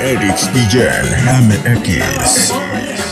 Eric's DJ MX. ¡Vaya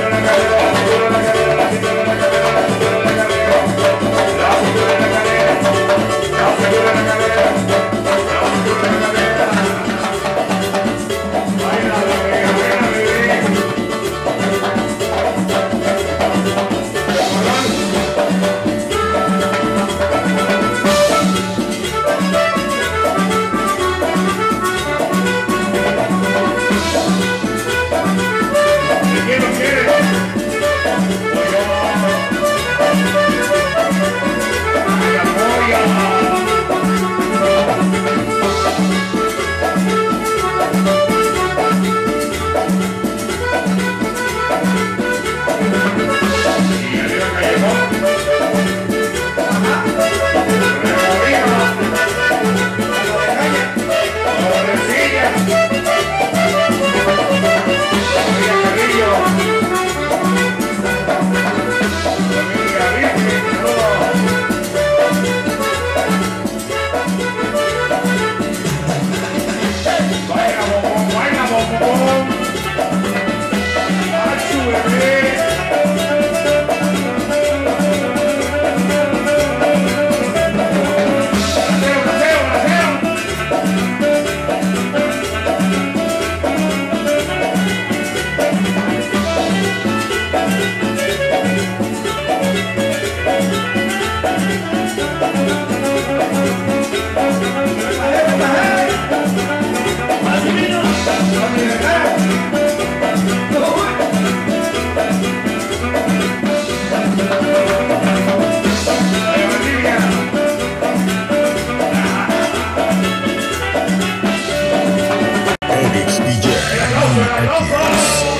again.